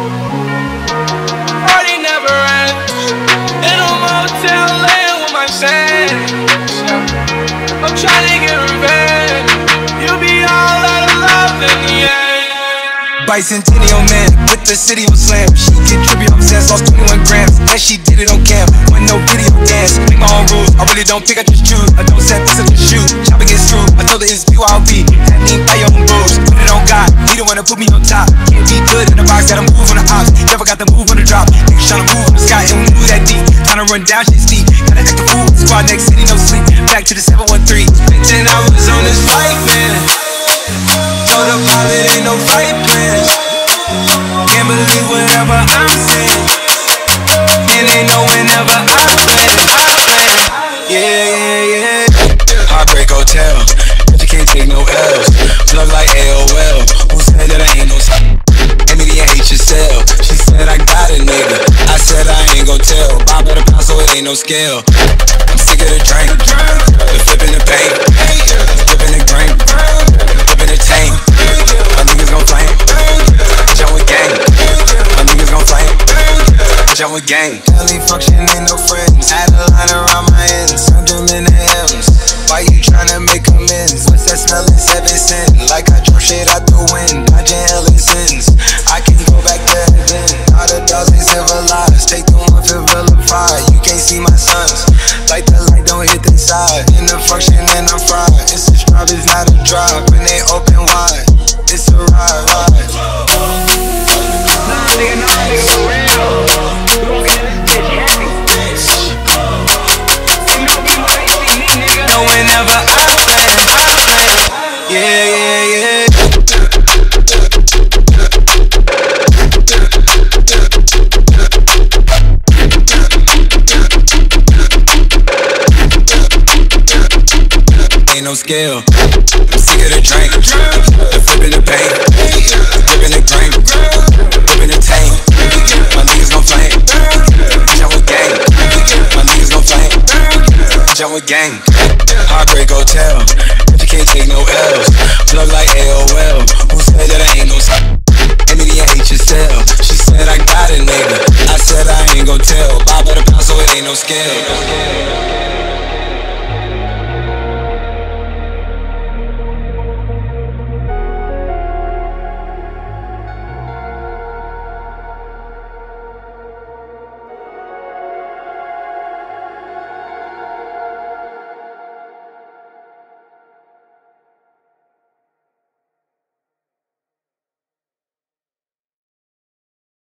Party never ends. In a motel laying with my sand. I'm trying to get revenge. You'll be all out of love in the end. Bicentennial man, with the city on slam. She get trippy off Xans, lost 21 grams. And she did it on cam. With no video dance. Make my own rules. I really don't pick, I just choose. I don't set this, I just shoot. Chopping gets through. I told her it's BYOB put me on top. Can't be good in the box, gotta move on the ops. Never got the move on the drop. Niggas tryna move on the sky, and we move that deep. To run down, shit steep. Gotta act the fool, squad next city, no sleep. Back to the 713. Spent 10 hours on this flight, man. Told the pilot ain't no flight plans. Can't believe whatever I'm saying. And they know whenever I plan, I plan. Yeah, yeah, yeah. Heartbreak Hotel. Ain't no scale. I'm sick of the drink, the flipping the paint, flipping the drink, flipping the tank. My niggas gon' flame, jump with gang. My niggas gon' flame, jump with gang. Hell ain't function, ain't no friends. Had a line around my ends, send them in the M's. Why you tryna side. In the function and I'm fried. It's a stripe, it's not a drive. Ain't no scale. I'm sick of the drink, the flipping the paint, flipping the drink, flipping the tank. My niggas gon' flame, jump with gang. My niggas gon' flame, jump with gang. Heartbreak Hotel, you can't take no L's. Plug like AOL. Who said that I ain't no Emily ain't hate yourself. She said I got it, nigga. I said I ain't gon' tell. Bob at a pound, so it ain't no scale.